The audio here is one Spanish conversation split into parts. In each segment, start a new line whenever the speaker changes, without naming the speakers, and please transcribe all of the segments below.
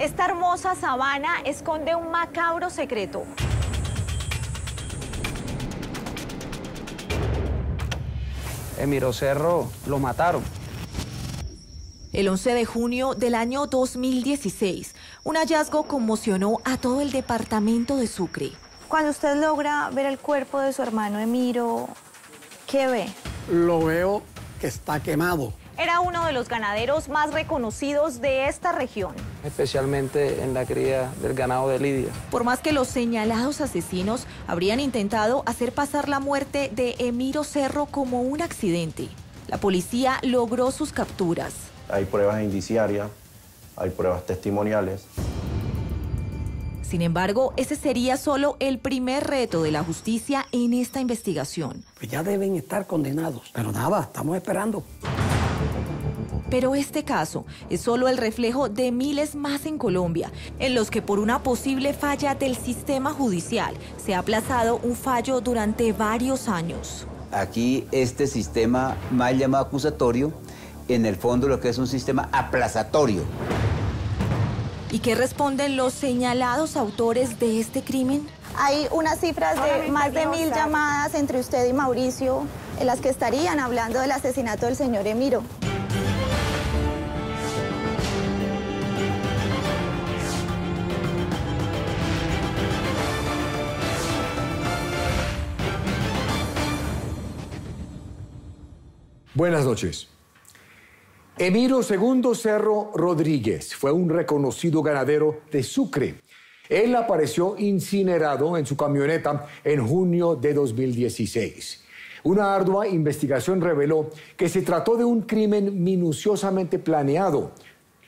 Esta hermosa sabana esconde un macabro secreto.
Emiro Cerro lo mataron.
El 11 de junio del año 2016, un hallazgo conmocionó a todo el departamento de Sucre.
Cuando usted logra ver el cuerpo de su hermano Emiro, ¿qué ve?
Lo veo que está quemado.
Era uno de los ganaderos más reconocidos de esta región.
Especialmente en la cría del ganado de Lidia.
Por más que los señalados asesinos habrían intentado hacer pasar la muerte de Emiro Cerro como un accidente, la policía logró sus capturas.
Hay pruebas indiciarias, hay pruebas testimoniales.
Sin embargo, ese sería solo el primer reto de la justicia en esta investigación.
Pues ya deben estar condenados. Pero nada, estamos esperando.
Pero este caso es solo el reflejo de miles más en Colombia, en los que por una posible falla del sistema judicial se ha aplazado un fallo durante varios años.
Aquí este sistema mal llamado acusatorio, en el fondo lo que es un sistema aplazatorio.
¿Y qué responden los señalados autores de este crimen?
Hay unas cifras de más de mil llamadas entre usted y Mauricio en las que estarían hablando del asesinato del señor Emiro.
Buenas noches. Emiro II Cerro Rodríguez fue un reconocido ganadero de Sucre. Él apareció incinerado en su camioneta en junio de 2016. Una ardua investigación reveló que se trató de un crimen minuciosamente planeado.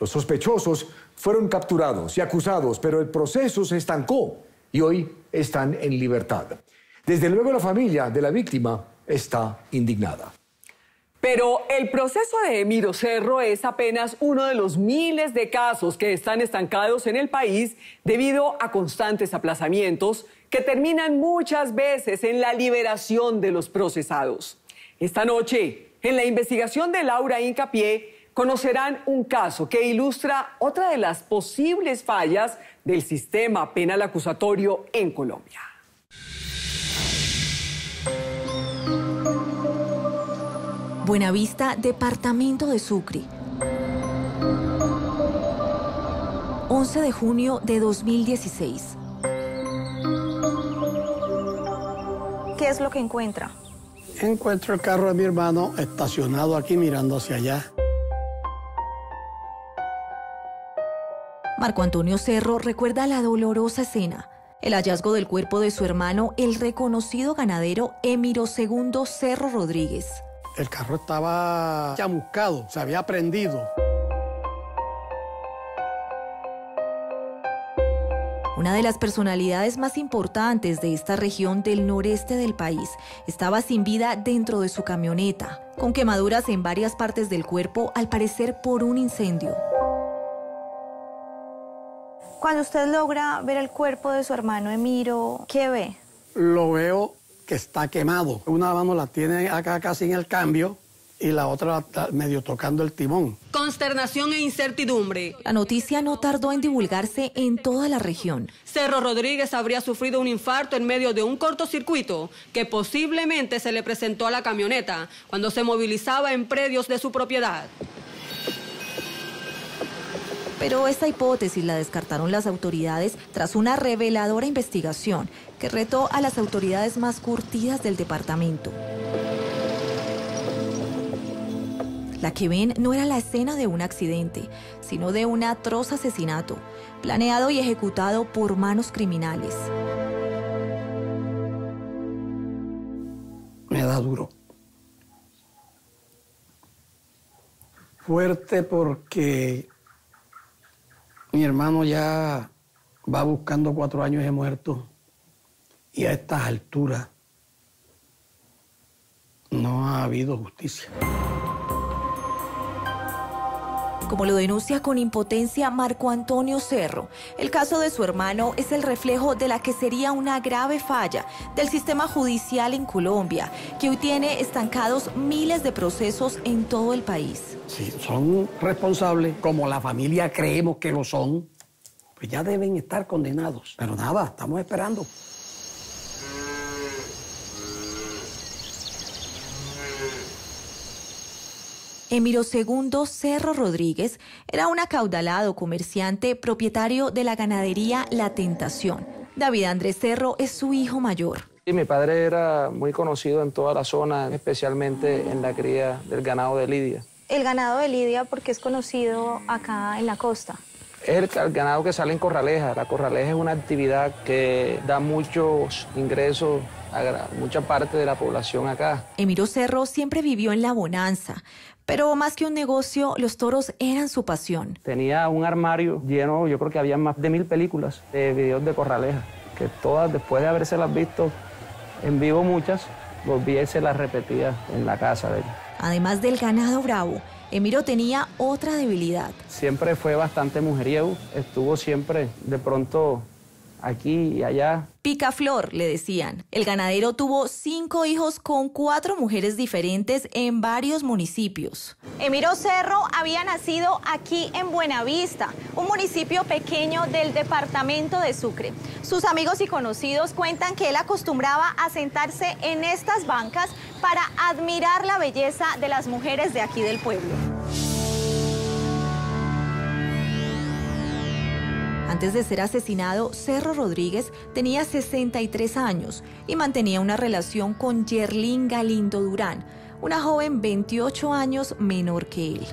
Los sospechosos fueron capturados y acusados, pero el proceso se estancó y hoy están en libertad. Desde luego la familia de la víctima está indignada.
Pero el proceso de Emiro Cerro es apenas uno de los miles de casos que están estancados en el país debido a constantes aplazamientos que terminan muchas veces en la liberación de los procesados. Esta noche, en la investigación de Laura Incapié, conocerán un caso que ilustra otra de las posibles fallas del sistema penal acusatorio en Colombia.
Buenavista, departamento de Sucre. 11 de junio de 2016.
¿Qué es lo que encuentra?
Encuentro el carro de mi hermano estacionado aquí mirando hacia allá.
Marco Antonio Cerro recuerda la dolorosa escena. El hallazgo del cuerpo de su hermano, el reconocido ganadero Emiro II Cerro Rodríguez.
El carro estaba chamuscado, se había prendido.
Una de las personalidades más importantes de esta región del noreste del país estaba sin vida dentro de su camioneta, con quemaduras en varias partes del cuerpo, al parecer por un incendio.
Cuando usted logra ver el cuerpo de su hermano Emiro, ¿qué ve?
Lo veo que está quemado. Una mano la tiene acá casi en el cambio y la otra está medio tocando el timón.
Consternación e incertidumbre.
La noticia no tardó en divulgarse en toda la región.
Cerro Rodríguez habría sufrido un infarto en medio de un cortocircuito que posiblemente se le presentó a la camioneta cuando se movilizaba en predios de su propiedad.
Pero esta hipótesis la descartaron las autoridades tras una reveladora investigación que retó a las autoridades más curtidas del departamento. La que ven no era la escena de un accidente, sino de un atroz asesinato, planeado y ejecutado por manos criminales.
Me da duro. Fuerte porque mi hermano ya va buscando cuatro años de muerto y a estas alturas no ha habido justicia.
Como lo denuncia con impotencia Marco Antonio Cerro, el caso de su hermano es el reflejo de la que sería una grave falla del sistema judicial en Colombia, que hoy tiene estancados miles de procesos en todo el país.
Si son responsables, como la familia creemos que lo son, pues ya deben estar condenados. Pero nada, estamos esperando.
Emiro II Cerro Rodríguez era un acaudalado comerciante propietario de la ganadería La Tentación. David Andrés Cerro es su hijo mayor.
Y mi padre era muy conocido en toda la zona, especialmente en la cría del ganado de Lidia.
El ganado de Lidia, porque es conocido acá en la costa.
Es el, el ganado que sale en corraleja. La corraleja es una actividad que da muchos ingresos a mucha parte de la población acá.
Emiro Cerro siempre vivió en la bonanza, pero más que un negocio, los toros eran su pasión.
Tenía un armario lleno, yo creo que había más de mil películas de videos de corraleja, que todas, después de habérselas visto en vivo muchas, volví y se las repetía en la casa de él.
Además del ganado bravo, Emiro tenía otra debilidad.
Siempre fue bastante mujeriego, estuvo siempre de pronto aquí y allá.
Picaflor, le decían. El ganadero tuvo cinco hijos con cuatro mujeres diferentes en varios municipios.
Emiro Cerro había nacido aquí en Buenavista, un municipio pequeño del departamento de Sucre. Sus amigos y conocidos cuentan que él acostumbraba a sentarse en estas bancas para admirar la belleza de las mujeres de aquí del pueblo.
Antes de ser asesinado, Cerro Rodríguez tenía 63 años y mantenía una relación con Yerlín Galindo Durán, una joven 28 años menor que él.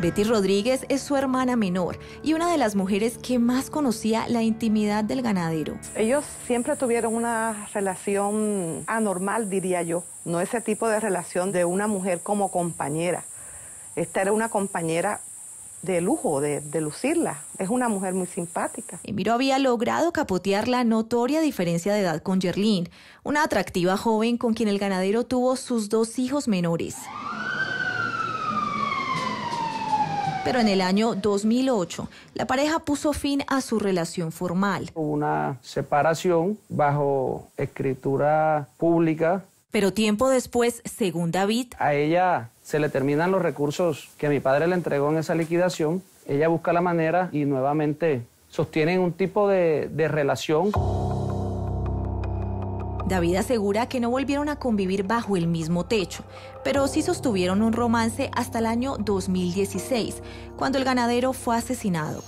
Betty Rodríguez es su hermana menor y una de las mujeres que más conocía la intimidad del ganadero.
Ellos siempre tuvieron una relación anormal, diría yo, no ese tipo de relación de una mujer como compañera. Esta era una compañera de lujo, de, de, lucirla. Es una mujer muy simpática.
Emiro había logrado capotear la notoria diferencia de edad con Yerlín, una atractiva joven con quien el ganadero tuvo sus dos hijos menores. Pero en el año 2008, la pareja puso fin a su relación formal.
Hubo una separación bajo escritura pública.
Pero tiempo después, según David,
a ella se le terminan los recursos que mi padre le entregó en esa liquidación. Ella busca la manera y nuevamente sostienen un tipo de, de relación.
David asegura que no volvieron a convivir bajo el mismo techo, pero sí sostuvieron un romance hasta el año 2016, cuando el ganadero fue asesinado.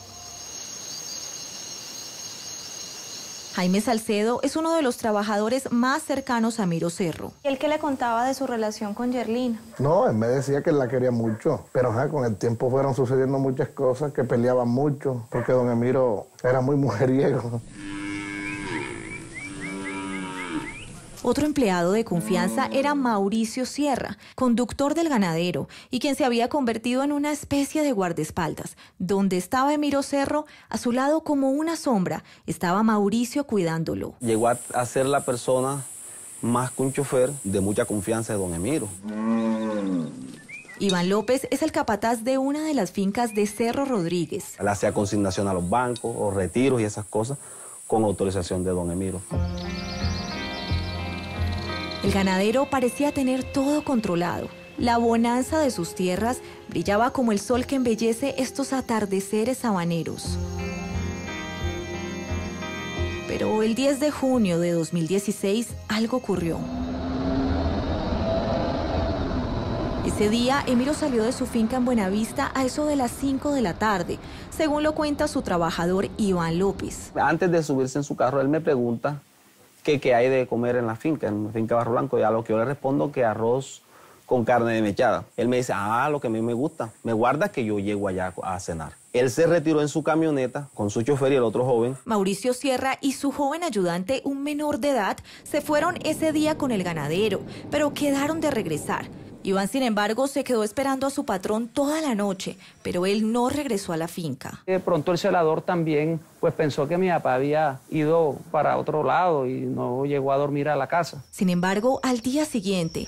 Jaime Salcedo es uno de los trabajadores más cercanos a Miro Cerro.
¿Y él qué le contaba de su relación con Yerlín?
No, él me decía que él la quería mucho, pero ajá, con el tiempo fueron sucediendo muchas cosas, que peleaban mucho, porque don Emiro era muy mujeriego.
Otro empleado de confianza era Mauricio Sierra, conductor del ganadero y quien se había convertido en una especie de guardaespaldas. Donde estaba Emiro Cerro, a su lado como una sombra, estaba Mauricio cuidándolo.
Llegó a ser la persona más que un chofer de mucha confianza de don Emiro.
Iván López es el capataz de una de las fincas de Cerro Rodríguez.
Él hacía consignación a los bancos o retiros y esas cosas con autorización de don Emiro.
El ganadero parecía tener todo controlado. La bonanza de sus tierras brillaba como el sol que embellece estos atardeceres sabaneros. Pero el 10 de junio de 2016 algo ocurrió. Ese día, Emiro salió de su finca en Buenavista a eso de las 5 de la tarde, según lo cuenta su trabajador Iván López.
Antes de subirse en su carro, él me pregunta qué, qué hay de comer en la finca, en la finca Barro Blanco, y a lo que yo le respondo que arroz con carne de mechada. Él me dice, ah, lo que a mí me gusta, me guarda que yo llego allá a cenar. Él se retiró en su camioneta con su chofer y el otro joven.
Mauricio Sierra y su joven ayudante, un menor de edad, se fueron ese día con el ganadero, pero quedaron de regresar. Iván, sin embargo, se quedó esperando a su patrón toda la noche, pero él no regresó a la finca.
De pronto el celador también pues pensó que mi papá había ido para otro lado y no llegó a dormir a la casa.
Sin embargo, al día siguiente,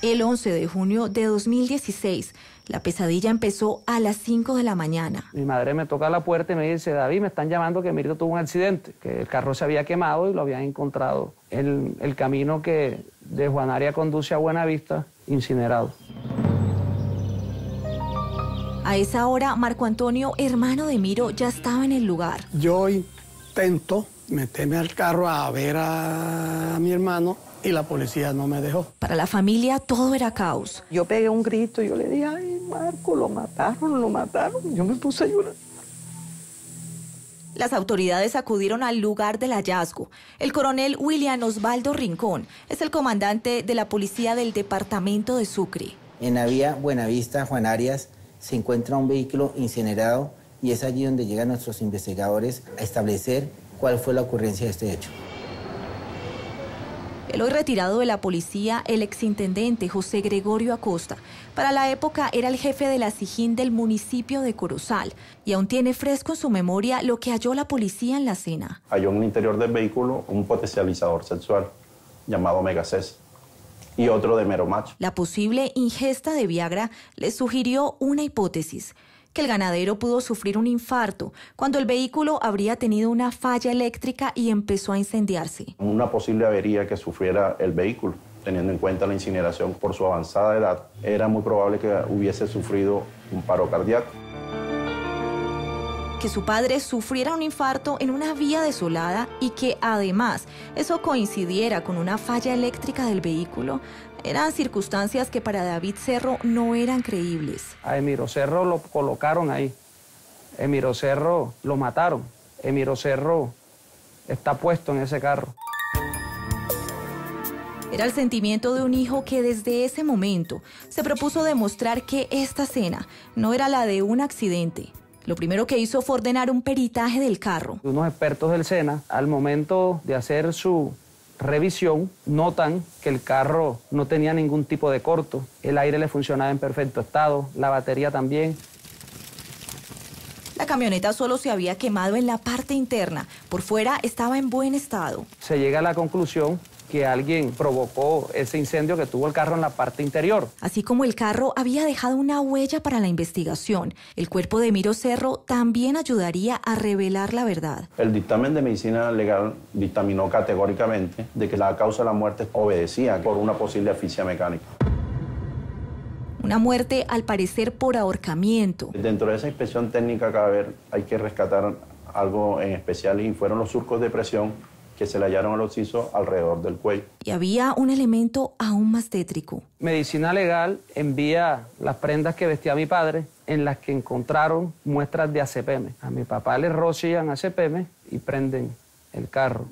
el 11 de junio de 2016, la pesadilla empezó a las 5 de la mañana.
Mi madre me toca la puerta y me dice, David, me están llamando que Mirito tuvo un accidente, que el carro se había quemado y lo habían encontrado en el camino que de Juanaria conduce a Buenavista, incinerado.
A esa hora, Marco Antonio, hermano de Miro, ya estaba en el lugar.
Yo intento meterme al carro a ver a mi hermano y la policía no me dejó.
Para la familia todo era caos.
Yo pegué un grito y yo le dije, ay, Marco, lo mataron, lo mataron. Yo me puse a llorar.
Las autoridades acudieron al lugar del hallazgo. El coronel William Osvaldo Rincón es el comandante de la policía del departamento de Sucre.
En la vía Buenavista, Juan Arias, se encuentra un vehículo incinerado y es allí donde llegan nuestros investigadores a establecer cuál fue la ocurrencia de este hecho.
El hoy retirado de la policía, el exintendente José Gregorio Acosta, para la época era el jefe de la SIGIN del municipio de Corozal y aún tiene fresco en su memoria lo que halló la policía en la cena.
Halló en el interior del vehículo un potencializador sexual llamado Megaces y otro de Meromach.
La posible ingesta de Viagra le sugirió una hipótesis que el ganadero pudo sufrir un infarto cuando el vehículo habría tenido una falla eléctrica y empezó a incendiarse.
Una posible avería que sufriera el vehículo, teniendo en cuenta la incineración por su avanzada edad, era muy probable que hubiese sufrido un paro cardíaco.
Que su padre sufriera un infarto en una vía desolada y que además eso coincidiera con una falla eléctrica del vehículo eran circunstancias que para David Cerro no eran creíbles.
A Emiro Cerro lo colocaron ahí. Emiro Cerro lo mataron. Emiro Cerro está puesto en ese carro.
Era el sentimiento de un hijo que desde ese momento se propuso demostrar que esta cena no era la de un accidente. Lo primero que hizo fue ordenar un peritaje del carro.
Unos expertos del SENA, al momento de hacer su revisión notan que el carro no tenía ningún tipo de corto, el aire le funcionaba en perfecto estado, la batería también.
La camioneta solo se había quemado en la parte interna, por fuera estaba en buen estado.
Se llega a la conclusión que alguien provocó ese incendio que tuvo el carro en la parte interior.
Así como el carro había dejado una huella para la investigación, el cuerpo de Miro Cerro también ayudaría a revelar la verdad.
El dictamen de medicina legal dictaminó categóricamente de que la causa de la muerte obedecía por una posible asfixia mecánica.
Una muerte al parecer por ahorcamiento.
Dentro de esa inspección técnica cabe hay que rescatar algo en especial y fueron los surcos de presión que se le hallaron al occiso alrededor del cuello.
Y había un elemento aún más tétrico.
Medicina Legal envía las prendas que vestía mi padre en las que encontraron muestras de ACPM. A mi papá le rocían ACPM y prenden el carro.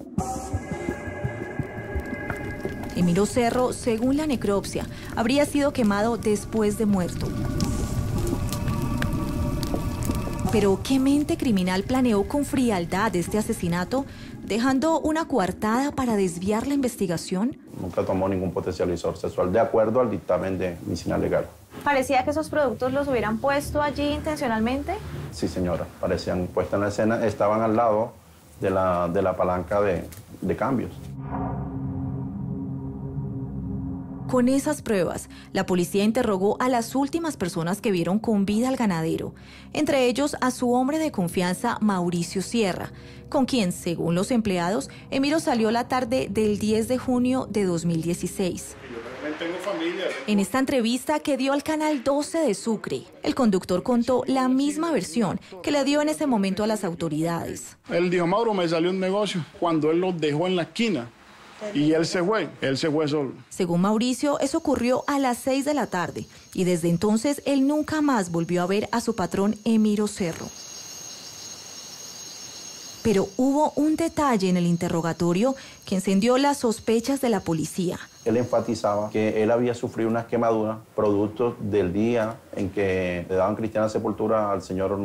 Emilio Cerro, según la necropsia, habría sido quemado después de muerto. Pero ¿qué mente criminal planeó con frialdad este asesinato, dejando una coartada para desviar la investigación?
Nunca tomó ningún potencializador sexual, de acuerdo al dictamen de medicina legal.
¿Parecía que esos productos los hubieran puesto allí intencionalmente?
Sí, señora, parecían puestos en la escena, estaban al lado de la, de la palanca de, de cambios.
Con esas pruebas, la policía interrogó a las últimas personas que vieron con vida al ganadero, entre ellos a su hombre de confianza, Mauricio Sierra, con quien, según los empleados, Emiro salió la tarde del 10 de junio de 2016. En esta entrevista que dio al canal 12 de Sucre, el conductor contó la misma versión que le dio en ese momento a las autoridades.
Él dijo, Mauro, me salió un negocio cuando él lo dejó en la esquina. Y él se fue, él se fue solo.
Según Mauricio, eso ocurrió a las 6 de la tarde y desde entonces él nunca más volvió a ver a su patrón Emiro Cerro. Pero hubo un detalle en el interrogatorio que encendió las sospechas de la policía.
Él enfatizaba que él había sufrido unas quemaduras producto del día en que le daban cristiana sepultura al señor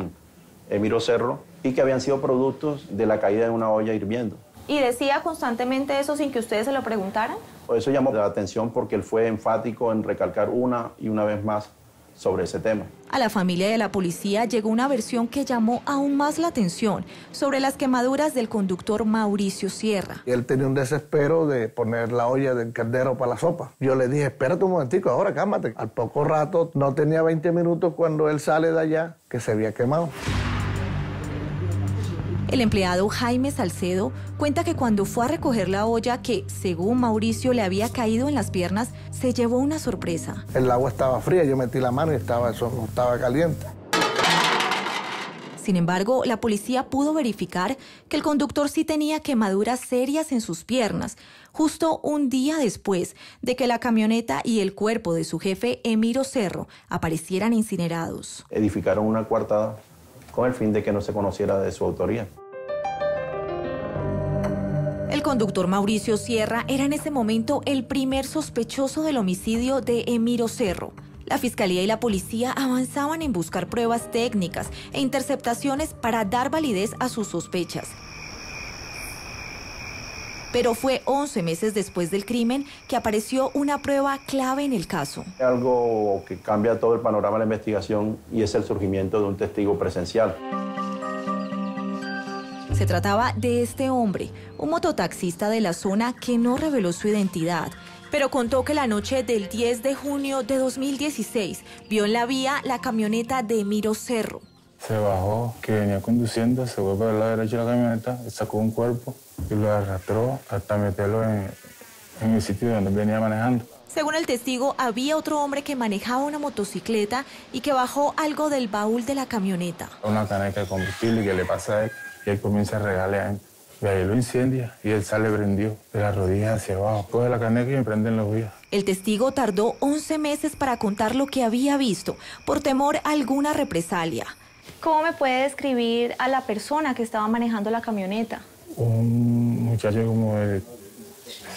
Emiro Cerro y que habían sido productos de la caída de una olla hirviendo.
¿Y decía constantemente eso sin que ustedes se lo preguntaran?
Eso llamó la atención porque él fue enfático en recalcar una y una vez más sobre ese tema.
A la familia de la policía llegó una versión que llamó aún más la atención sobre las quemaduras del conductor Mauricio Sierra.
Él tenía un desespero de poner la olla del caldero para la sopa. Yo le dije, espérate un momentico, ahora cálmate. Al poco rato, no tenía 20 minutos cuando él sale de allá, que se había quemado.
El empleado Jaime Salcedo cuenta que cuando fue a recoger la olla que, según Mauricio, le había caído en las piernas, se llevó una sorpresa.
El agua estaba fría, yo metí la mano y estaba, eso no estaba caliente.
Sin embargo, la policía pudo verificar que el conductor sí tenía quemaduras serias en sus piernas, justo un día después de que la camioneta y el cuerpo de su jefe, Emiro Cerro, aparecieran incinerados.
Edificaron una coartada con el fin de que no se conociera de su autoría.
El conductor Mauricio Sierra era en ese momento el primer sospechoso del homicidio de Emiro Cerro. La fiscalía y la policía avanzaban en buscar pruebas técnicas e interceptaciones para dar validez a sus sospechas. Pero fue 11 meses después del crimen que apareció una prueba clave en el caso.
Algo que cambia todo el panorama de la investigación y es el surgimiento de un testigo presencial.
Se trataba de este hombre, un mototaxista de la zona que no reveló su identidad, pero contó que la noche del 10 de junio de 2016 vio en la vía la camioneta de Miro Cerro.
Se bajó, que venía conduciendo, se fue para el lado derecho de la camioneta, sacó un cuerpo y lo arrastró hasta meterlo en, en el sitio donde venía manejando.
Según el testigo, había otro hombre que manejaba una motocicleta y que bajó algo del baúl de la camioneta.
Una caneca de combustible que le pasa a él y él comienza a regalar de ahí lo incendia y él sale prendido de las rodillas hacia abajo. Coge la caneca y me prenden los vías.
El testigo tardó 11 meses para contar lo que había visto, por temor a alguna represalia.
¿Cómo me puede describir a la persona que estaba manejando la camioneta?
Un muchacho como de,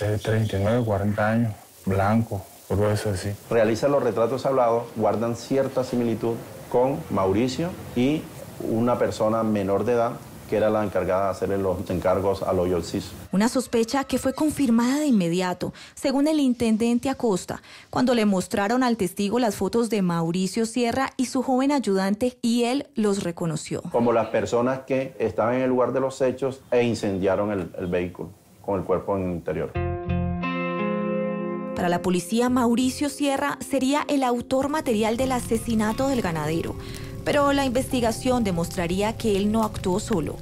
de 39, 40 años, blanco, grueso así.
Realiza los retratos hablados, guardan cierta similitud con Mauricio y una persona menor de edad que era la encargada de hacerle los encargos al hoyo CIS.
Una sospecha que fue confirmada de inmediato, según el intendente Acosta, cuando le mostraron al testigo las fotos de Mauricio Sierra y su joven ayudante y él los reconoció.
Como las personas que estaban en el lugar de los hechos e incendiaron el, el vehículo con el cuerpo en el interior.
Para la policía, Mauricio Sierra sería el autor material del asesinato del ganadero. Pero la investigación demostraría que él no actuó solo.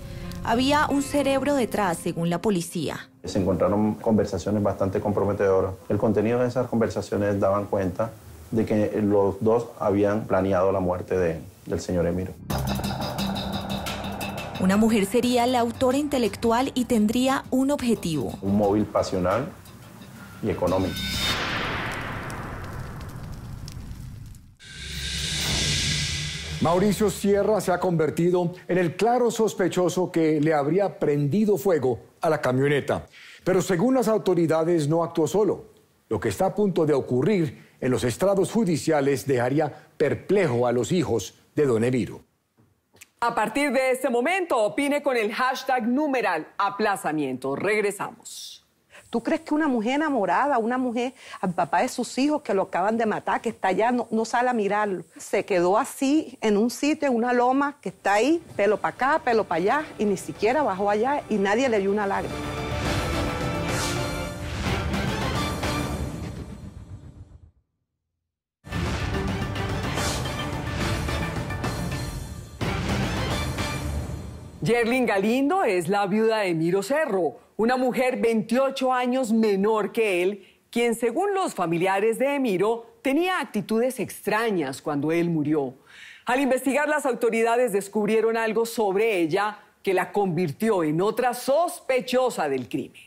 Había un cerebro detrás, según la policía.
Se encontraron conversaciones bastante comprometedoras. El contenido de esas conversaciones daban cuenta de que los dos habían planeado la muerte de, del señor Emiro.
Una mujer sería la autora intelectual y tendría un objetivo.
Un móvil pasional y económico.
Mauricio Sierra se ha convertido en el claro sospechoso que le habría prendido fuego a la camioneta. Pero según las autoridades no actuó solo. Lo que está a punto de ocurrir en los estrados judiciales dejaría perplejo a los hijos de Don Emiro.
A partir de este momento, opine con el hashtag numeral aplazamiento. Regresamos.
¿Tú crees que una mujer enamorada, una mujer al papá de sus hijos que lo acaban de matar, que está allá, no, sale a mirarlo? Se quedó así en un sitio, en una loma que está ahí, pelo para acá, pelo para allá, y ni siquiera bajó allá y nadie le dio una lágrima.
Yerlin Galindo es la viuda de Miro Cerro, una mujer 28 años menor que él, quien según los familiares de Emiro tenía actitudes extrañas cuando él murió. Al investigar las autoridades descubrieron algo sobre ella que la convirtió en otra sospechosa del crimen.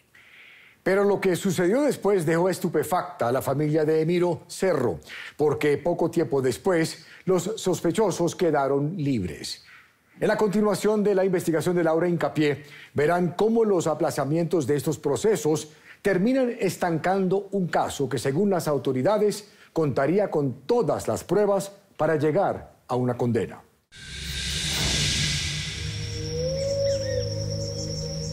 Pero lo que sucedió después dejó estupefacta a la familia de Emiro Cerro, porque poco tiempo después los sospechosos quedaron libres. En la continuación de la investigación de Laura Incapié, verán cómo los aplazamientos de estos procesos terminan estancando un caso que, según las autoridades, contaría con todas las pruebas para llegar a una condena.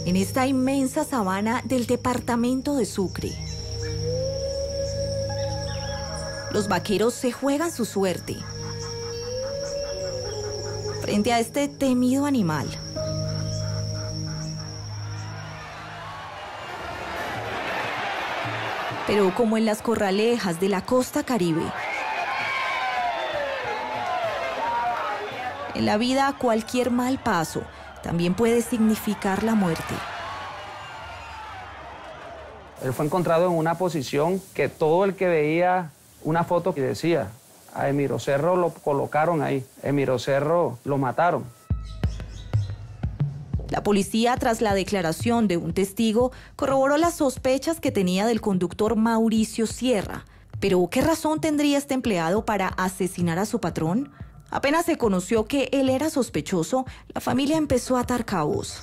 En esta inmensa sabana del departamento de Sucre, los vaqueros se juegan su suerte frente a este temido animal. Pero como en las corralejas de la costa caribe, en la vida cualquier mal paso también puede significar la muerte.
Él fue encontrado en una posición que todo el que veía una foto decía, a Emiro Cerro lo colocaron ahí, Emiro Cerro lo mataron.
La policía, tras la declaración de un testigo, corroboró las sospechas que tenía del conductor Mauricio Sierra. Pero, ¿qué razón tendría este empleado para asesinar a su patrón? Apenas se conoció que él era sospechoso, la familia empezó a atar cabos.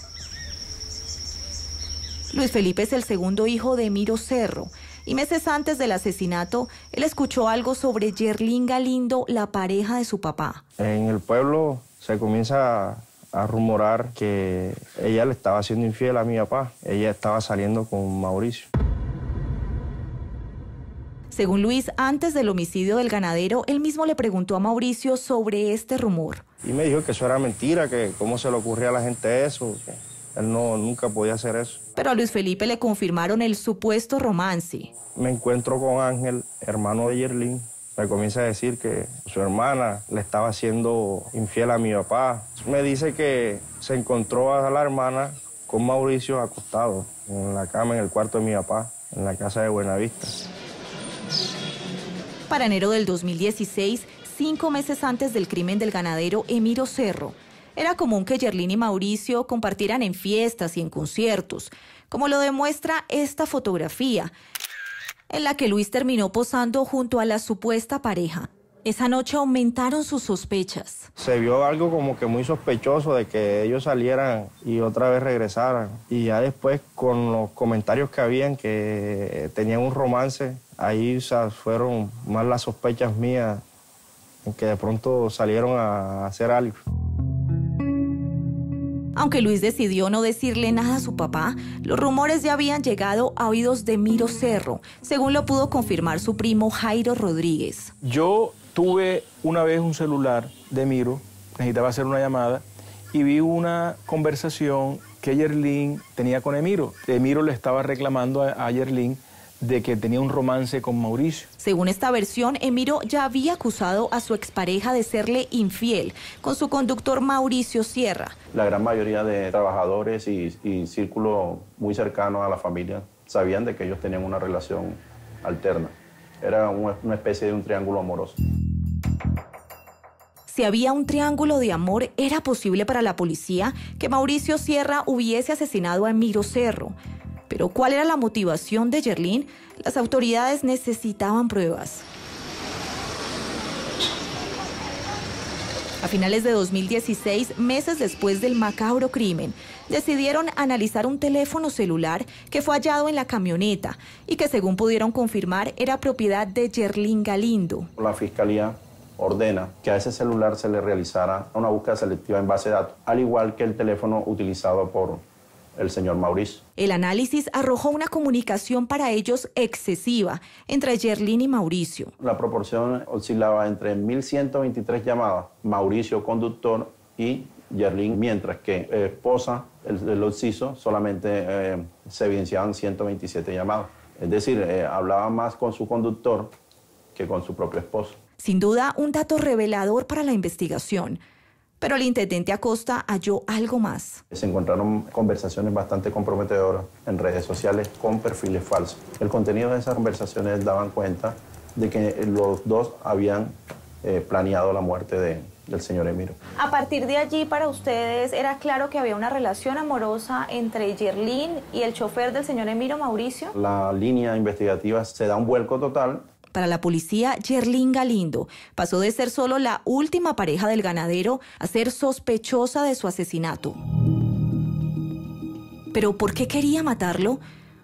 Luis Felipe es el segundo hijo de Emiro Cerro, y meses antes del asesinato, él escuchó algo sobre Yerlín Galindo, la pareja de su papá.
En el pueblo se comienza a, a rumorar que ella le estaba siendo infiel a mi papá. Ella estaba saliendo con Mauricio.
Según Luis, antes del homicidio del ganadero, él mismo le preguntó a Mauricio sobre este rumor.
Y me dijo que eso era mentira, que cómo se le ocurría a la gente eso, que él no, nunca podía hacer eso.
Pero a Luis Felipe le confirmaron el supuesto romance.
Me encuentro con Ángel, hermano de Yerlin. Me comienza a decir que su hermana le estaba haciendo infiel a mi papá. Me dice que se encontró a la hermana con Mauricio acostado en la cama en el cuarto de mi papá, en la casa de Buenavista.
Para enero del 2016, cinco meses antes del crimen del ganadero Emiro Cerro, era común que Yerlín y Mauricio compartieran en fiestas y en conciertos, como lo demuestra esta fotografía, en la que Luis terminó posando junto a la supuesta pareja. Esa noche aumentaron sus sospechas.
Se vio algo como que muy sospechoso de que ellos salieran y otra vez regresaran. Y ya después, con los comentarios que habían que tenían un romance, ahí o fueron más las sospechas mías en que de pronto salieron a hacer algo.
Aunque Luis decidió no decirle nada a su papá, los rumores ya habían llegado a oídos de Miro Cerro, según lo pudo confirmar su primo Jairo Rodríguez.
Yo tuve una vez un celular de Miro, necesitaba hacer una llamada, y vi una conversación que Yerlin tenía con Emiro. Emiro le estaba reclamando a, a Yerlin de que tenía un romance con Mauricio.
Según esta versión, Emiro ya había acusado a su expareja de serle infiel con su conductor Mauricio Sierra.
La gran mayoría de trabajadores y, y círculo muy cercano a la familia sabían de que ellos tenían una relación alterna. Era una, una especie de un triángulo amoroso.
Si había un triángulo de amor, era posible para la policía que Mauricio Sierra hubiese asesinado a Emiro Cerro. Pero ¿cuál era la motivación de Yerlín? Las autoridades necesitaban pruebas. A finales de 2016, meses después del macabro crimen, decidieron analizar un teléfono celular que fue hallado en la camioneta y que según pudieron confirmar era propiedad de Yerlín Galindo.
La fiscalía ordena que a ese celular se le realizara una búsqueda selectiva en base de datos, al igual que el teléfono utilizado por el señor Mauricio.
El análisis arrojó una comunicación para ellos excesiva entre Yerlín y Mauricio.
La proporción oscilaba entre 1.123 llamadas, Mauricio conductor y Yerlín, mientras que eh, esposa, el, el occiso, solamente eh, se evidenciaban 127 llamadas. Es decir, eh, hablaba más con su conductor que con su propio esposo.
Sin duda, un dato revelador para la investigación. Pero el intendente Acosta halló algo más.
Se encontraron conversaciones bastante comprometedoras en redes sociales con perfiles falsos. El contenido de esas conversaciones daban cuenta de que los dos habían eh, planeado la muerte de, del señor Emiro.
A partir de allí, para ustedes, ¿era claro que había una relación amorosa entre Yerlín y el chofer del señor Emiro, Mauricio?
La línea investigativa se da un vuelco total
para la policía, Yerlín Galindo pasó de ser solo la última pareja del ganadero a ser sospechosa de su asesinato. ¿Pero por qué quería matarlo?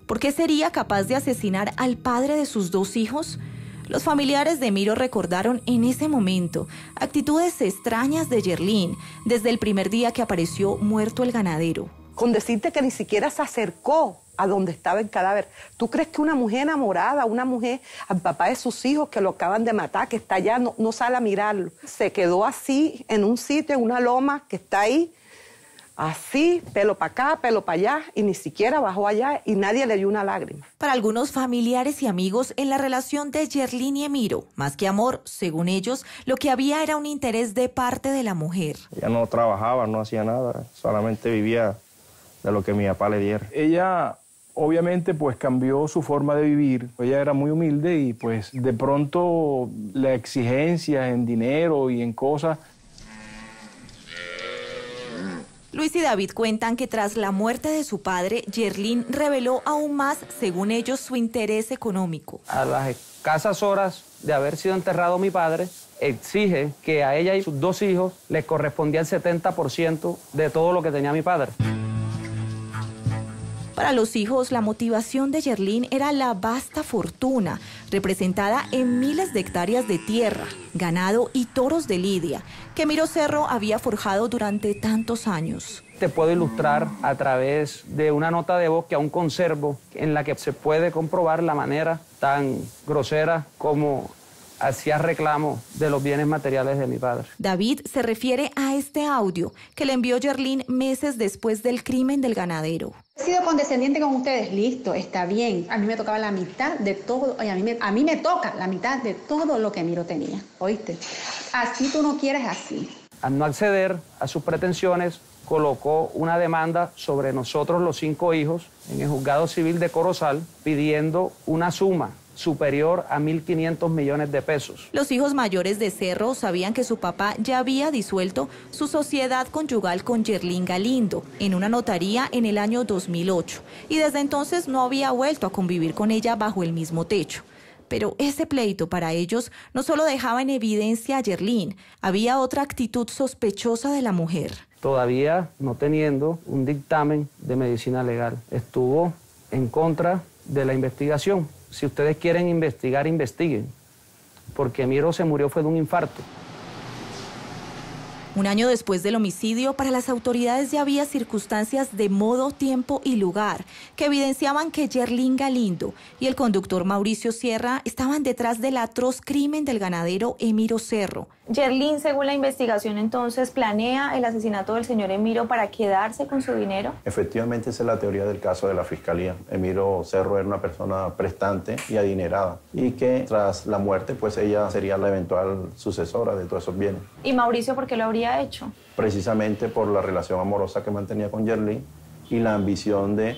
¿Por qué sería capaz de asesinar al padre de sus dos hijos? Los familiares de Miro recordaron en ese momento actitudes extrañas de Yerlín desde el primer día que apareció muerto el ganadero.
Con decirte que ni siquiera se acercó a donde estaba el cadáver. ¿Tú crees que una mujer enamorada, una mujer, al papá de sus hijos que lo acaban de matar, que está allá, no, no sale a mirarlo? Se quedó así, en un sitio, en una loma que está ahí, así, pelo para acá, pelo para allá, y ni siquiera bajó allá y nadie le dio una lágrima.
Para algunos familiares y amigos, en la relación de Yerlín y Emiro, más que amor, según ellos, lo que había era un interés de parte de la mujer.
Ella no trabajaba, no hacía nada, solamente vivía de lo que mi papá le diera.
Ella obviamente pues cambió su forma de vivir. Ella era muy humilde y pues de pronto la exigencia en dinero y en cosas
Luis y David cuentan que tras la muerte de su padre, Yerlin reveló aún más, según ellos, su interés económico.
A las escasas horas de haber sido enterrado mi padre, exige que a ella y sus dos hijos les correspondía el 70% de todo lo que tenía mi padre.
Para los hijos, la motivación de Yerlin era la vasta fortuna, representada en miles de hectáreas de tierra, ganado y toros de lidia, que Miro Cerro había forjado durante tantos años.
Te puedo ilustrar a través de una nota de voz que aún conservo, en la que se puede comprobar la manera tan grosera como hacía reclamo de los bienes materiales de mi padre.
David se refiere a este audio que le envió Yerlin meses después del crimen del ganadero.
He sido condescendiente con ustedes, listo, está bien. A mí me tocaba la mitad de todo, a mí, me, a mí me toca la mitad de todo lo que Miro tenía, ¿oíste? Así tú no quieres así.
Al no acceder a sus pretensiones, colocó una demanda sobre nosotros los cinco hijos en el juzgado civil de Corozal pidiendo una suma superior a 1.500 millones de pesos.
Los hijos mayores de Cerro sabían que su papá ya había disuelto su sociedad conyugal con Yerlín Galindo en una notaría en el año 2008 y desde entonces no había vuelto a convivir con ella bajo el mismo techo. Pero ese pleito para ellos no solo dejaba en evidencia a Yerlín, había otra actitud sospechosa de la mujer.
Todavía no teniendo un dictamen de medicina legal, estuvo en contra de la investigación si ustedes quieren investigar, investiguen. Porque Miro se murió fue de un infarto.
Un año después del homicidio, para las autoridades ya había circunstancias de modo, tiempo y lugar que evidenciaban que Yerlín Galindo y el conductor Mauricio Sierra estaban detrás del atroz crimen del ganadero Emiro Cerro.
Yerlín, según la investigación, entonces planea el asesinato del señor Emiro para quedarse con su dinero.
Efectivamente, esa es la teoría del caso de la fiscalía. Emiro Cerro era una persona prestante y adinerada y que tras la muerte, pues ella sería la eventual sucesora de todos esos bienes.
¿Y Mauricio por qué lo habría hecho?
Precisamente por la relación amorosa que mantenía con Yerlin y la ambición de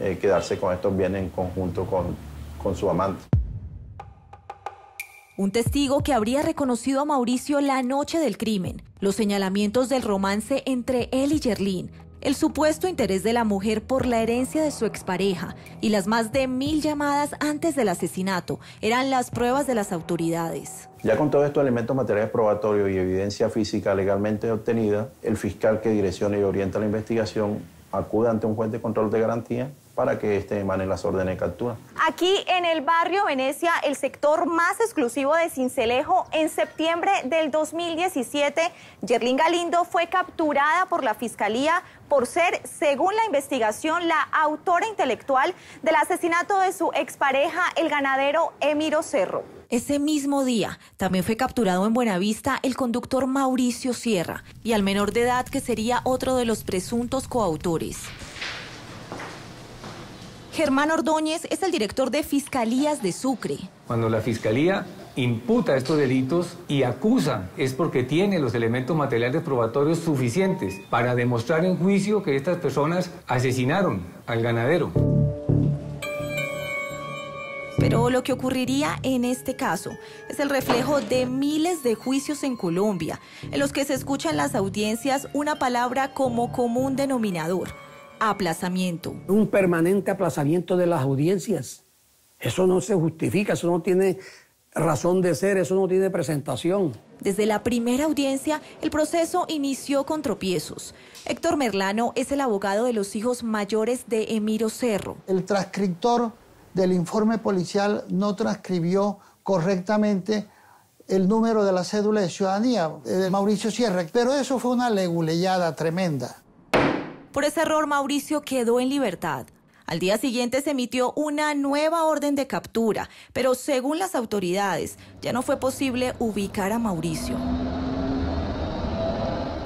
eh, quedarse con estos bienes en conjunto con, con su amante.
Un testigo que habría reconocido a Mauricio la noche del crimen, los señalamientos del romance entre él y Yerlín, el supuesto interés de la mujer por la herencia de su expareja. Y las más de mil llamadas antes del asesinato. Eran las pruebas de las autoridades.
Ya con todos estos elementos materiales probatorios y evidencia física legalmente obtenida, el fiscal que direcciona y orienta la investigación acude ante un juez de control de garantía para que éste emane las órdenes de captura.
Aquí en el barrio Venecia, el sector más exclusivo de Cincelejo, en septiembre del 2017, Yerlin Galindo fue capturada por la Fiscalía por ser, según la investigación, la autora intelectual del asesinato de su expareja, el ganadero Emiro Cerro.
Ese mismo día también fue capturado en Buenavista el conductor Mauricio Sierra y al menor de edad que sería otro de los presuntos coautores. Germán Ordóñez es el director de Fiscalías de Sucre.
Cuando la Fiscalía imputa estos delitos y acusa es porque tiene los elementos materiales probatorios suficientes para demostrar en juicio que estas personas asesinaron al ganadero.
Pero lo que ocurriría en este caso es el reflejo de miles de juicios en Colombia, en los que se escucha en las audiencias una palabra como común denominador, aplazamiento.
Un permanente aplazamiento de las audiencias. Eso no se justifica, eso no tiene razón de ser, eso no tiene presentación.
Desde la primera audiencia, el proceso inició con tropiezos. Héctor Merlano es el abogado de los hijos mayores de Emiro Cerro.
El transcriptor del informe policial no transcribió correctamente el número de la cédula de ciudadanía de Mauricio Sierra, pero eso fue una leguleyada tremenda.
Por ese error, Mauricio quedó en libertad. Al día siguiente se emitió una nueva orden de captura, pero según las autoridades, ya no fue posible ubicar a Mauricio.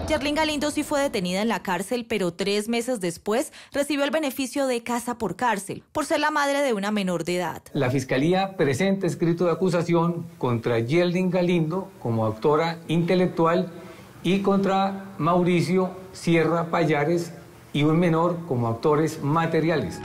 Yerlin Galindo sí fue detenida en la cárcel, pero tres meses después recibió el beneficio de casa por cárcel, por ser la madre de una menor de edad.
La Fiscalía presenta escrito de acusación contra Yeldin Galindo como autora intelectual y contra Mauricio Sierra Payares y un menor como actores materiales.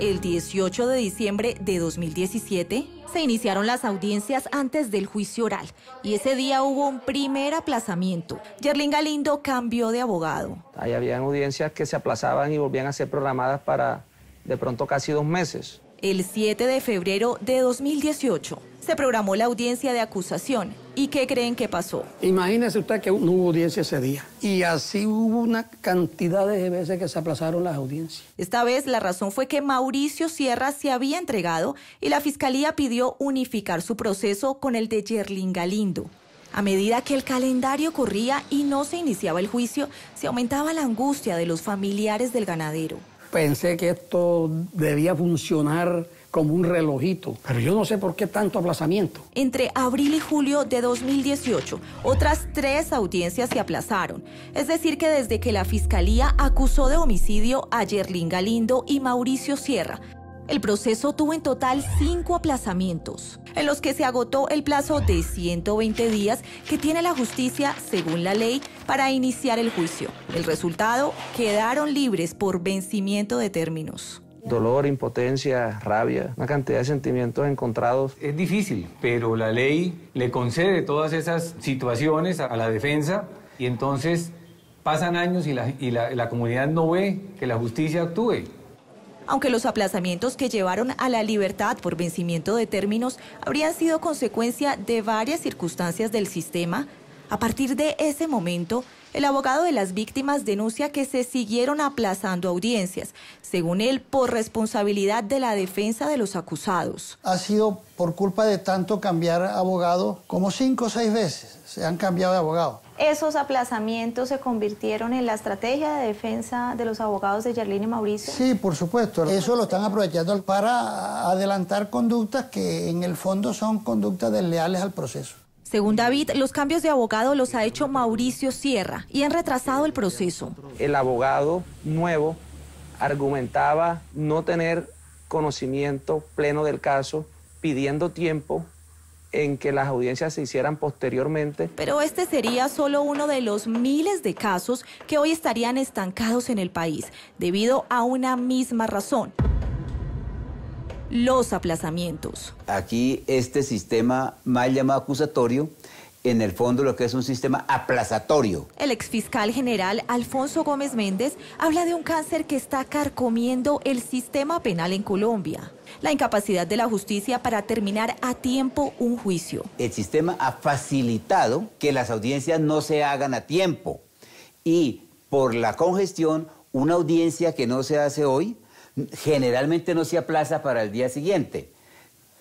El 18 de diciembre de 2017, se iniciaron las audiencias antes del juicio oral y ese día hubo un primer aplazamiento. Yerlin Galindo cambió de abogado.
Ahí habían audiencias que se aplazaban y volvían a ser programadas para de pronto casi dos meses.
El 7 de febrero de 2018 se programó la audiencia de acusación. ¿Y qué creen que pasó?
Imagínese usted que no hubo audiencia ese día. Y así hubo una cantidad de veces que se aplazaron las audiencias.
Esta vez la razón fue que Mauricio Sierra se había entregado y la fiscalía pidió unificar su proceso con el de Yerlin Galindo. A medida que el calendario corría y no se iniciaba el juicio, se aumentaba la angustia de los familiares del ganadero.
Pensé que esto debía funcionar como un relojito, pero yo no sé por qué tanto aplazamiento.
Entre abril y julio de 2018, otras tres audiencias se aplazaron. Es decir, que desde que la fiscalía acusó de homicidio a Yerlin Galindo y Mauricio Sierra, el proceso tuvo en total cinco aplazamientos, en los que se agotó el plazo de 120 días que tiene la justicia, según la ley, para iniciar el juicio. El resultado, quedaron libres por vencimiento de términos.
Dolor, impotencia, rabia, una cantidad de sentimientos encontrados.
Es difícil, pero la ley le concede todas esas situaciones a la defensa y entonces pasan años y la, y la, la comunidad no ve que la justicia actúe
aunque los aplazamientos que llevaron a la libertad por vencimiento de términos habrían sido consecuencia de varias circunstancias del sistema, a partir de ese momento, el abogado de las víctimas denuncia que se siguieron aplazando audiencias, según él, por responsabilidad de la defensa de los acusados.
Ha sido por culpa de tanto cambiar abogado como cinco o seis veces se han cambiado de abogado.
¿Esos aplazamientos se convirtieron en la estrategia de defensa de los abogados de Yerlin y Mauricio?
Sí, por supuesto. Eso lo están aprovechando para adelantar conductas que en el fondo son conductas desleales al proceso.
Según David, los cambios de abogado los ha hecho Mauricio Sierra y han retrasado el proceso.
El abogado nuevo argumentaba no tener conocimiento pleno del caso, pidiendo tiempo en que las audiencias se hicieran posteriormente.
Pero este sería solo uno de los miles de casos que hoy estarían estancados en el país, debido a una misma razón. Los aplazamientos.
Aquí este sistema mal llamado acusatorio en el fondo lo que es un sistema aplazatorio.
El exfiscal general Alfonso Gómez Méndez habla de un cáncer que está carcomiendo el sistema penal en Colombia. La incapacidad de la justicia para terminar a tiempo un juicio.
El sistema ha facilitado que las audiencias no se hagan a tiempo. Y por la congestión, una audiencia que no se hace hoy generalmente no se aplaza para el día siguiente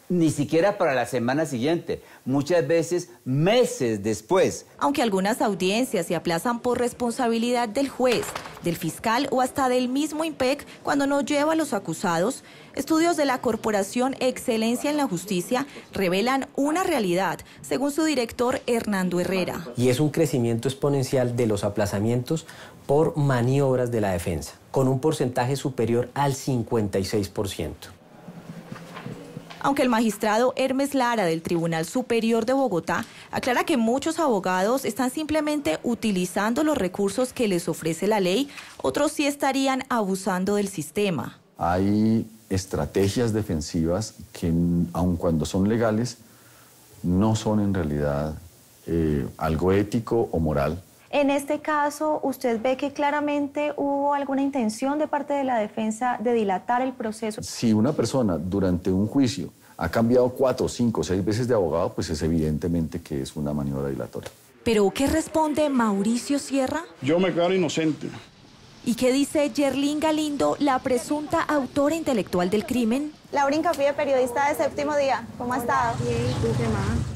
ni siquiera para la semana siguiente, muchas veces meses después.
Aunque algunas audiencias se aplazan por responsabilidad del juez, del fiscal o hasta del mismo IMPEC cuando no lleva a los acusados, estudios de la Corporación Excelencia en la Justicia revelan una realidad, según su director Hernando Herrera.
Y es un crecimiento exponencial de los aplazamientos por maniobras de la defensa, con un porcentaje superior al 56%
aunque el magistrado Hermes Lara del Tribunal Superior de Bogotá aclara que muchos abogados están simplemente utilizando los recursos que les ofrece la ley, otros sí estarían abusando del sistema.
Hay estrategias defensivas que, aun cuando son legales, no son en realidad eh, algo ético o moral.
En este caso, ¿usted ve que claramente hubo alguna intención de parte de la defensa de dilatar el proceso?
Si una persona durante un juicio ha cambiado cuatro, cinco, seis veces de abogado, pues es evidentemente que es una maniobra dilatoria.
¿Pero qué responde Mauricio Sierra?
Yo me quedo inocente.
¿Y qué dice Yerlin Galindo, la presunta autora intelectual del crimen?
Laurín Café, periodista de Séptimo Día. ¿Cómo ha estado?
Bien, ¿tú qué más?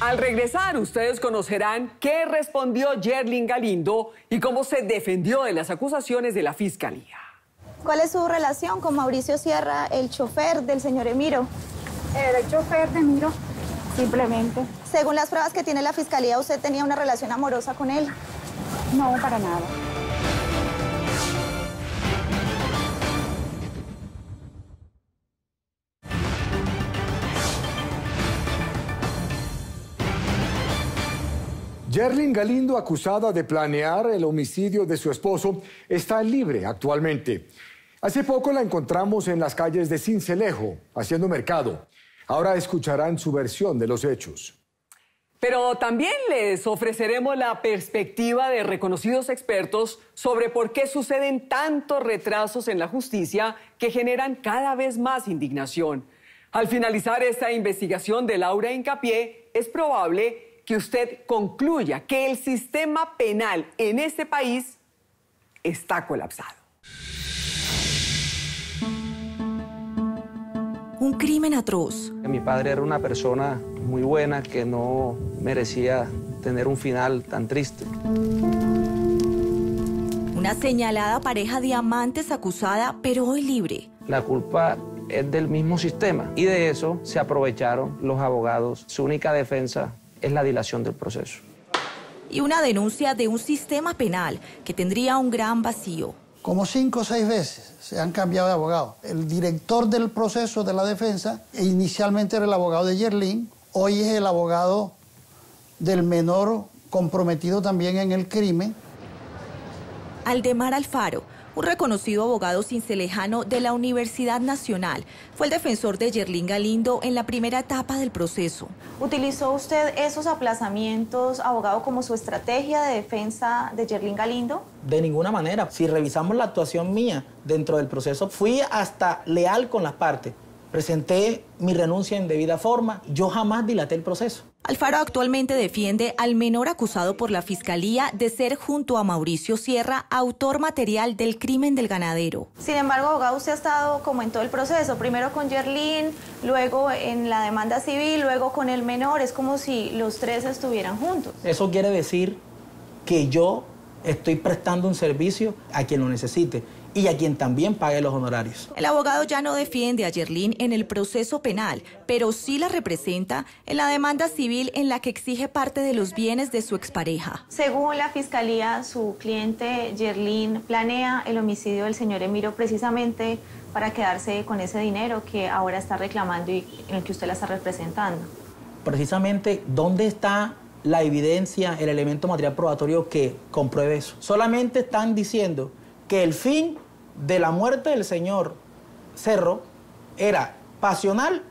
Al regresar, ustedes conocerán qué respondió Yerlin Galindo y cómo se defendió de las acusaciones de la fiscalía.
¿Cuál es su relación con Mauricio Sierra, el chofer del señor Emiro?
Era el chofer de Emiro, simplemente.
Según las pruebas que tiene la fiscalía, ¿usted tenía una relación amorosa con él?
No, para nada.
Yerlin Galindo, acusada de planear el homicidio de su esposo, está libre actualmente. Hace poco la encontramos en las calles de Cincelejo, haciendo mercado. Ahora escucharán su versión de los hechos.
Pero también les ofreceremos la perspectiva de reconocidos expertos sobre por qué suceden tantos retrasos en la justicia que generan cada vez más indignación. Al finalizar esta investigación de Laura Incapié, es probable que usted concluya que el sistema penal en este país está colapsado.
Un crimen atroz.
Mi padre era una persona muy buena que no merecía tener un final tan triste.
Una señalada pareja de amantes acusada, pero hoy libre.
La culpa es del mismo sistema y de eso se aprovecharon los abogados. Su única defensa es la dilación del proceso.
Y una denuncia de un sistema penal que tendría un gran vacío.
Como cinco o seis veces se han cambiado de abogado. El director del proceso de la defensa inicialmente era el abogado de Yerlin, hoy es el abogado del menor comprometido también en el crimen.
Aldemar Alfaro, un reconocido abogado cincelejano de la Universidad Nacional, fue el defensor de Yerlín Galindo en la primera etapa del proceso.
¿Utilizó usted esos aplazamientos, abogado, como su estrategia de defensa de Yerlín Galindo?
De ninguna manera. Si revisamos la actuación mía dentro del proceso, fui hasta leal con las partes. Presenté mi renuncia en debida forma. Yo jamás dilaté el proceso.
Alfaro actualmente defiende al menor acusado por la Fiscalía de ser, junto a Mauricio Sierra, autor material del crimen del ganadero.
Sin embargo, abogado, usted ha estado como en todo el proceso, primero con Yerlín, luego en la demanda civil, luego con el menor, es como si los tres estuvieran juntos.
Eso quiere decir que yo estoy prestando un servicio a quien lo necesite y a quien también pague los honorarios.
El abogado ya no defiende a Yerlín en el proceso penal, pero sí la representa en la demanda civil en la que exige parte de los bienes de su expareja.
Según la fiscalía, su cliente Yerlín planea el homicidio del señor Emiro precisamente para quedarse con ese dinero que ahora está reclamando y en el que usted la está representando.
Precisamente, ¿dónde está la evidencia, el elemento material probatorio que compruebe eso? Solamente están diciendo que el fin de la muerte del señor Cerro era pasional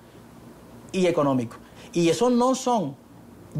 y económico. Y eso no son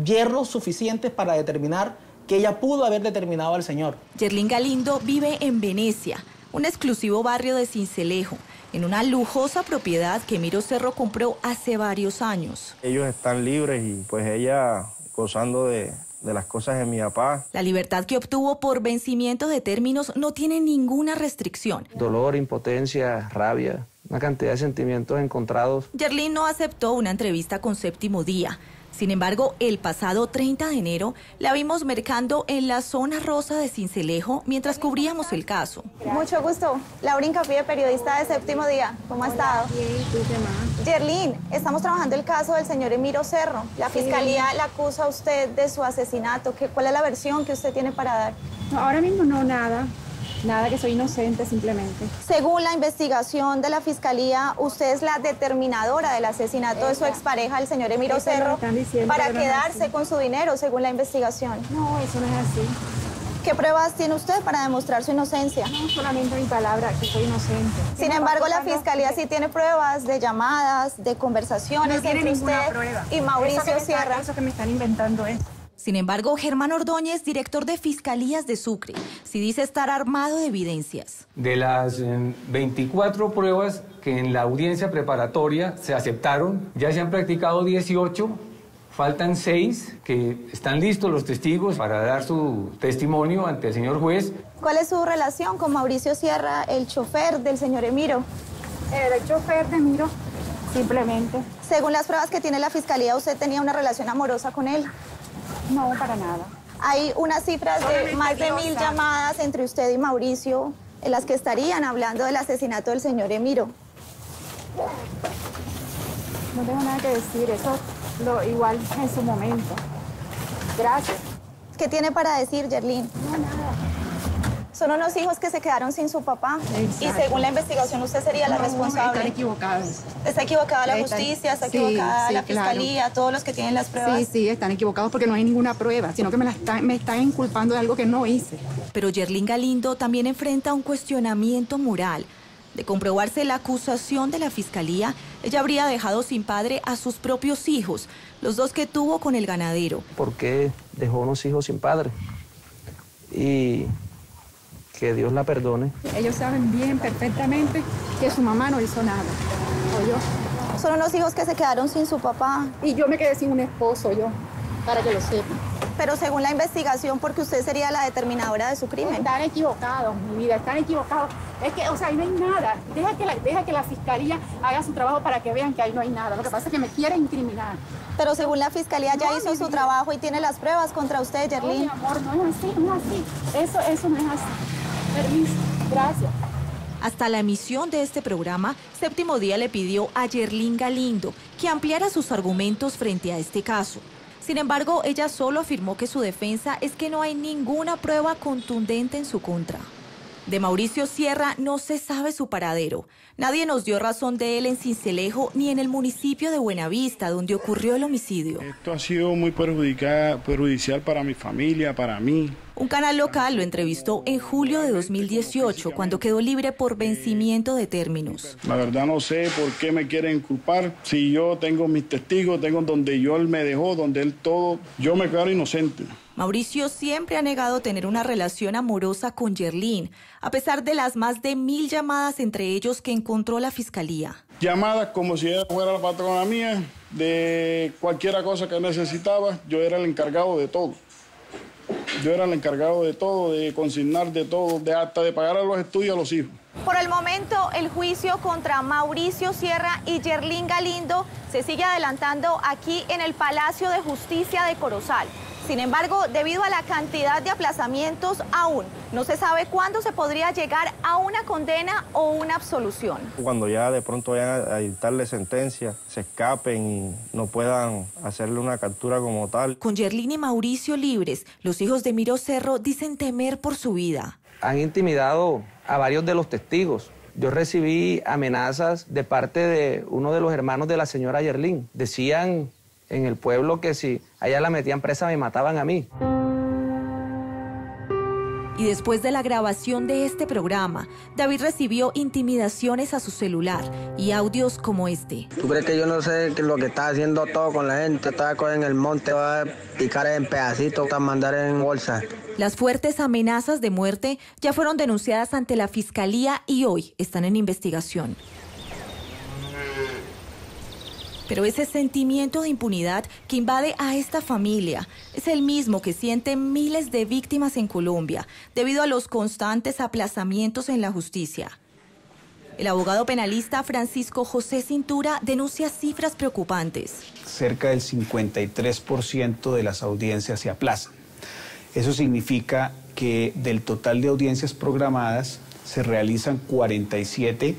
hierros suficientes para determinar que ella pudo haber determinado al señor.
Yerlín Galindo vive en Venecia, un exclusivo barrio de Cincelejo, en una lujosa propiedad que Miro Cerro compró hace varios años.
Ellos están libres y pues ella gozando de, de las cosas de mi papá.
La libertad que obtuvo por vencimiento de términos no tiene ninguna restricción.
Dolor, impotencia, rabia, una cantidad de sentimientos encontrados.
Yerlin no aceptó una entrevista con Séptimo Día. Sin embargo, el pasado 30 de enero la vimos mercando en la zona rosa de Cincelejo mientras cubríamos el caso.
Mucho gusto. Laura Incapié, periodista de Séptimo Día. ¿Cómo ha estado?
Bien, ¿tú qué más?
Yerlin, estamos trabajando el caso del señor Emiro Cerro. La
Sí.
fiscalía la acusa a usted de su asesinato. ¿Qué- ¿Cuál es la versión que usted tiene para dar?
No, ahora mismo no, nada. Nada, que soy inocente simplemente.
Según la investigación de la fiscalía, usted es la determinadora del asesinato de su expareja, el señor Emiro
Eso
Cerro,
diciendo,
para
no
quedarse con su dinero, según la investigación.
No, eso no es así.
¿Qué pruebas tiene usted para demostrar su inocencia?
No, solamente mi palabra, que soy inocente.
Sin embargo, la fiscalía sí tiene pruebas de llamadas, de conversaciones
no tiene
entre
ninguna
usted
prueba.
y Mauricio
Eso que
Sierra.
Eso que me están inventando es.
Sin embargo, Germán Ordóñez, director de Fiscalías de Sucre, sí dice estar armado de evidencias.
De las eh, 24 pruebas que en la audiencia preparatoria se aceptaron, ya se han practicado 18, faltan 6 que están listos los testigos para dar su testimonio ante el señor juez.
¿Cuál es su relación con Mauricio Sierra, el chofer del señor Emiro?
El chofer de Miro, simplemente.
Según las pruebas que tiene la fiscalía, usted tenía una relación amorosa con él.
No, para nada.
Hay unas cifras de más de mil llamadas entre usted y Mauricio en las que estarían hablando del asesinato del señor Emiro.
No tengo nada que decir, eso lo igual en su momento. Gracias.
¿Qué tiene para decir, Yerlin?
No, nada.
Son unos hijos que se quedaron sin su papá y según la investigación usted sería la
No,
responsable.
Están equivocados.
Está equivocada la justicia, está
sí,
equivocada
sí,
la
claro.
fiscalía, todos los que tienen las pruebas.
Sí, sí, están equivocados porque no hay ninguna prueba, sino que me, la están, me están inculpando de algo que no hice.
Pero Yerlín Galindo también enfrenta un cuestionamiento moral. De comprobarse la acusación de la fiscalía, ella habría dejado sin padre a sus propios hijos, los dos que tuvo con el ganadero.
¿Por qué dejó unos hijos sin padre? Y que Dios la perdone.
Ellos saben bien, perfectamente, que su mamá no hizo nada. O yo.
Son unos hijos que se quedaron sin su papá.
Y yo me quedé sin un esposo, yo, para que lo sepan.
Pero según la investigación, porque usted sería la determinadora de su crimen.
Están equivocados, mi vida, están equivocados. Es que, o sea, ahí no hay nada. Deja que, la, deja que la fiscalía haga su trabajo para que vean que ahí no hay nada. Lo que pasa es que me quieren incriminar.
Pero según la fiscalía ya hizo su trabajo y tiene las pruebas contra usted, Yerlin.
No, mi amor, no es así, no es así. Eso, eso no es así. Gracias.
Hasta la emisión de este programa, Séptimo Día le pidió a Yerlin Galindo que ampliara sus argumentos frente a este caso. Sin embargo, ella solo afirmó que su defensa es que no hay ninguna prueba contundente en su contra. De Mauricio Sierra no se sabe su paradero. Nadie nos dio razón de él en Cincelejo ni en el municipio de Buenavista, donde ocurrió el homicidio.
Esto ha sido muy perjudicial para mi familia, para mí.
Un canal local lo entrevistó en julio de 2018, cuando quedó libre por vencimiento de términos.
La verdad no sé por qué me quieren culpar. Si yo tengo mis testigos, tengo donde yo él me dejó, donde él todo, yo me quedo inocente.
Mauricio siempre ha negado tener una relación amorosa con Yerlin, a pesar de las más de mil llamadas entre ellos que encontró la fiscalía.
Llamadas como si ella fuera la patrona mía, de cualquier cosa que necesitaba, yo era el encargado de todo. Yo era el encargado de todo, de consignar de todo, de hasta de pagar a los estudios a los hijos.
Por el momento, el juicio contra Mauricio Sierra y Yerlín Galindo se sigue adelantando aquí en el Palacio de Justicia de Corozal. Sin embargo, debido a la cantidad de aplazamientos, aún no se sabe cuándo se podría llegar a una condena o una absolución.
Cuando ya de pronto vayan a dictarle sentencia, se escapen y no puedan hacerle una captura como tal.
Con Yerlín y Mauricio libres, los hijos de Miro Cerro dicen temer por su vida.
Han intimidado a varios de los testigos. Yo recibí amenazas de parte de uno de los hermanos de la señora Yerlín. Decían en el pueblo que si allá la metían presa me mataban a mí.
Y después de la grabación de este programa, David recibió intimidaciones a su celular y audios como este.
¿Tú crees que yo no sé lo que está haciendo todo con la gente? Está en el monte, va a picar en pedacitos, a mandar en bolsa.
Las fuertes amenazas de muerte ya fueron denunciadas ante la fiscalía y hoy están en investigación. Pero ese sentimiento de impunidad que invade a esta familia es el mismo que sienten miles de víctimas en Colombia debido a los constantes aplazamientos en la justicia. El abogado penalista Francisco José Cintura denuncia cifras preocupantes.
Cerca del 53% de las audiencias se aplazan. Eso significa que del total de audiencias programadas se realizan 47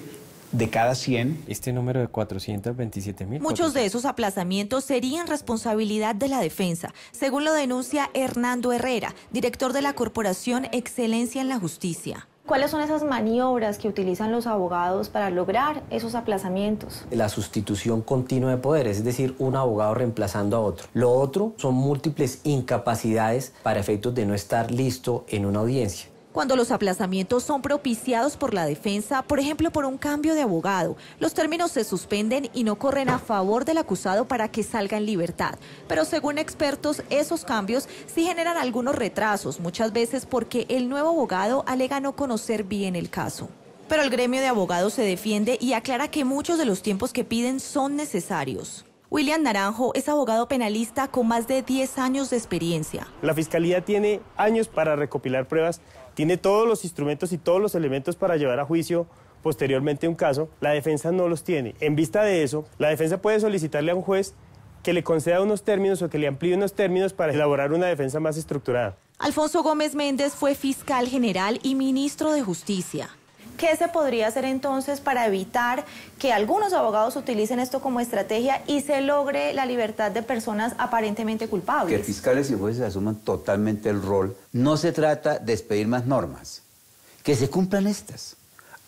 de cada 100.
Este número de 427 mil.
Muchos de esos aplazamientos serían responsabilidad de la defensa, según lo denuncia Hernando Herrera, director de la Corporación Excelencia en la Justicia.
¿Cuáles son esas maniobras que utilizan los abogados para lograr esos aplazamientos?
La sustitución continua de poderes, es decir, un abogado reemplazando a otro. Lo otro son múltiples incapacidades para efectos de no estar listo en una audiencia.
Cuando los aplazamientos son propiciados por la defensa, por ejemplo por un cambio de abogado, los términos se suspenden y no corren a favor del acusado para que salga en libertad. Pero según expertos, esos cambios sí generan algunos retrasos, muchas veces porque el nuevo abogado alega no conocer bien el caso. Pero el gremio de abogados se defiende y aclara que muchos de los tiempos que piden son necesarios. William Naranjo es abogado penalista con más de 10 años de experiencia.
La Fiscalía tiene años para recopilar pruebas tiene todos los instrumentos y todos los elementos para llevar a juicio posteriormente un caso, la defensa no los tiene. En vista de eso, la defensa puede solicitarle a un juez que le conceda unos términos o que le amplíe unos términos para elaborar una defensa más estructurada.
Alfonso Gómez Méndez fue fiscal general y ministro de Justicia.
¿Qué se podría hacer entonces para evitar que algunos abogados utilicen esto como estrategia y se logre la libertad de personas aparentemente culpables?
Que fiscales y jueces asuman totalmente el rol. No se trata de expedir más normas, que se cumplan estas.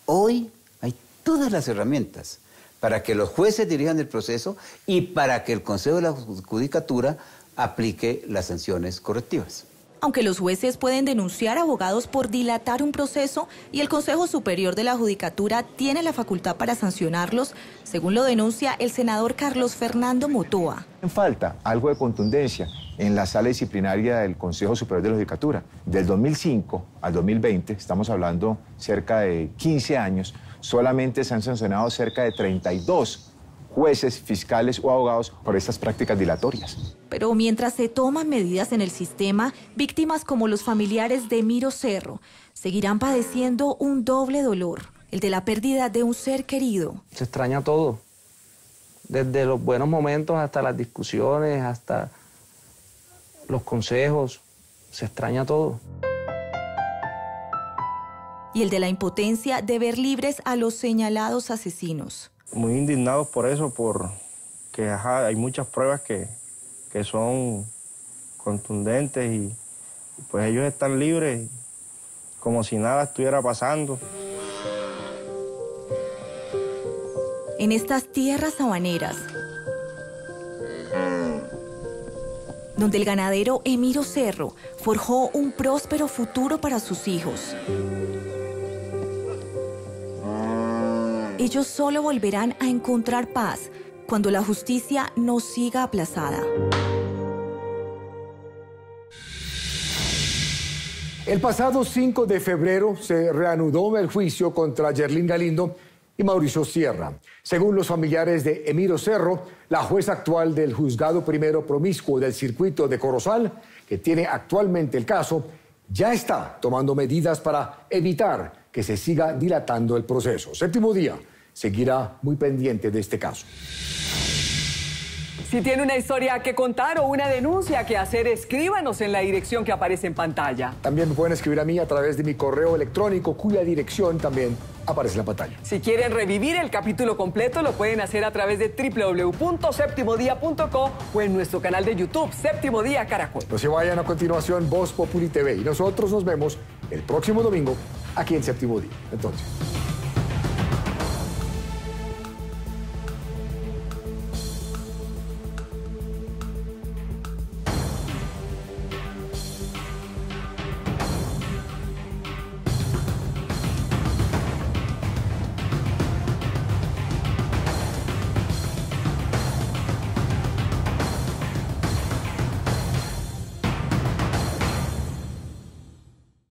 Hoy hay todas las herramientas para que los jueces dirijan el proceso y para que el Consejo de la Judicatura aplique las sanciones correctivas.
Aunque los jueces pueden denunciar abogados por dilatar un proceso y el Consejo Superior de la Judicatura tiene la facultad para sancionarlos, según lo denuncia el senador Carlos Fernando Motoa.
Falta algo de contundencia en la sala disciplinaria del Consejo Superior de la Judicatura. Del 2005 al 2020, estamos hablando cerca de 15 años, solamente se han sancionado cerca de 32 jueces, fiscales o abogados por estas prácticas dilatorias.
Pero mientras se toman medidas en el sistema, víctimas como los familiares de Miro Cerro seguirán padeciendo un doble dolor, el de la pérdida de un ser querido.
Se extraña todo, desde los buenos momentos hasta las discusiones, hasta los consejos, se extraña todo.
Y el de la impotencia de ver libres a los señalados asesinos
muy indignados por eso, por que hay muchas pruebas que, que son contundentes y pues ellos están libres como si nada estuviera pasando.
En estas tierras sabaneras, donde el ganadero Emiro Cerro forjó un próspero futuro para sus hijos. Ellos solo volverán a encontrar paz cuando la justicia no siga aplazada.
El pasado 5 de febrero se reanudó el juicio contra Yerlín Galindo y Mauricio Sierra. Según los familiares de Emiro Cerro, la jueza actual del juzgado primero promiscuo del circuito de Corozal, que tiene actualmente el caso, ya está tomando medidas para evitar que se siga dilatando el proceso. Séptimo día seguirá muy pendiente de este caso.
Si tiene una historia que contar o una denuncia que hacer, escríbanos en la dirección que aparece en pantalla.
También me pueden escribir a mí a través de mi correo electrónico, cuya dirección también aparece en la pantalla.
Si quieren revivir el capítulo completo, lo pueden hacer a través de www.septimodia.co o en nuestro canal de YouTube, Séptimo Día Caracol.
No se vayan a continuación, Voz Populi TV. Y nosotros nos vemos el próximo domingo aquí en Séptimo Día. Entonces.